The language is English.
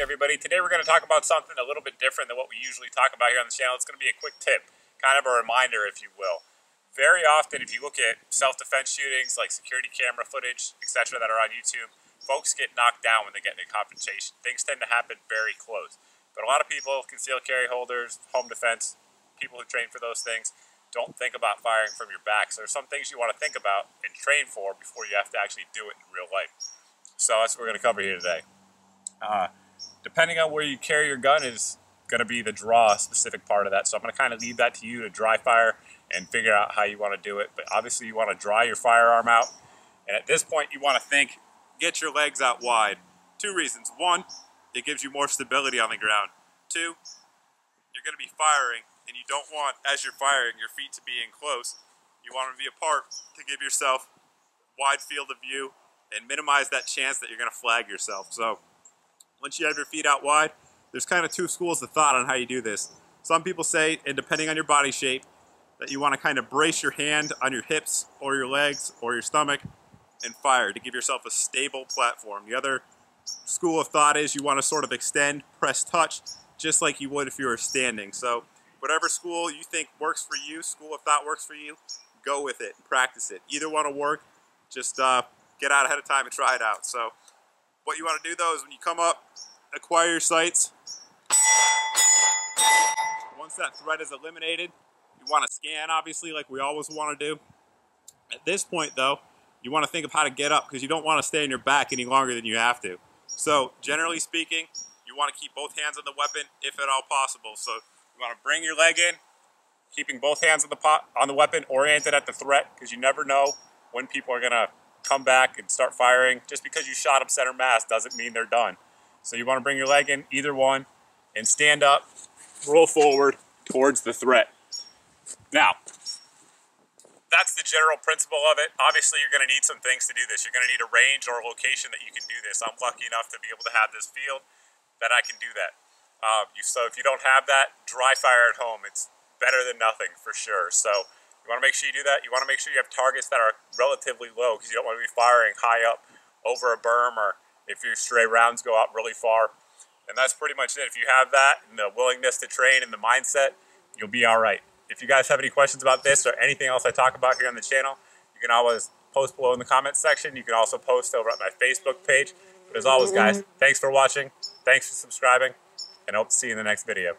everybody. Today we're going to talk about something a little bit different than what we usually talk about here on the channel. It's going to be a quick tip, kind of a reminder, if you will. Very often, if you look at self-defense shootings, like security camera footage, etc., that are on YouTube, folks get knocked down when they get into confrontation. Things tend to happen very close. But a lot of people, concealed carry holders, home defense, people who train for those things, don't think about firing from your back. So there's some things you want to think about and train for before you have to actually do it in real life. So that's what we're going to cover here today. Uh, depending on where you carry your gun is going to be the draw specific part of that. So I'm going to kind of leave that to you to dry fire and figure out how you want to do it. But obviously you want to dry your firearm out. And at this point you want to think, get your legs out wide. Two reasons. One, it gives you more stability on the ground. Two, you're going to be firing and you don't want, as you're firing, your feet to be in close. You want them to be apart to give yourself wide field of view and minimize that chance that you're going to flag yourself. So once you have your feet out wide, there's kind of two schools of thought on how you do this. Some people say, and depending on your body shape, that you want to kind of brace your hand on your hips or your legs or your stomach and fire to give yourself a stable platform. The other school of thought is you want to sort of extend, press, touch, just like you would if you were standing. So whatever school you think works for you, school of thought works for you, go with it and practice it. Either one will work. Just uh, get out ahead of time and try it out. So what you want to do though is when you come up, acquire your sights. Once that threat is eliminated, you want to scan obviously like we always want to do. At this point though, you want to think of how to get up because you don't want to stay on your back any longer than you have to. So generally speaking, you want to keep both hands on the weapon if at all possible. So you want to bring your leg in, keeping both hands on the pot, on the weapon oriented at the threat because you never know when people are going to come back and start firing. Just because you shot them center mass doesn't mean they're done. So you want to bring your leg in, either one, and stand up, roll forward towards the threat. Now, that's the general principle of it. Obviously, you're going to need some things to do this. You're going to need a range or a location that you can do this. I'm lucky enough to be able to have this field that I can do that. Um, you, so if you don't have that, dry fire at home. It's better than nothing for sure. So you want to make sure you do that. You want to make sure you have targets that are relatively low because you don't want to be firing high up over a berm or if your stray rounds go out really far. And that's pretty much it. If you have that and the willingness to train and the mindset, you'll be all right. If you guys have any questions about this or anything else I talk about here on the channel, you can always post below in the comments section. You can also post over at my Facebook page. But as always, guys, thanks for watching. Thanks for subscribing. And I hope to see you in the next video.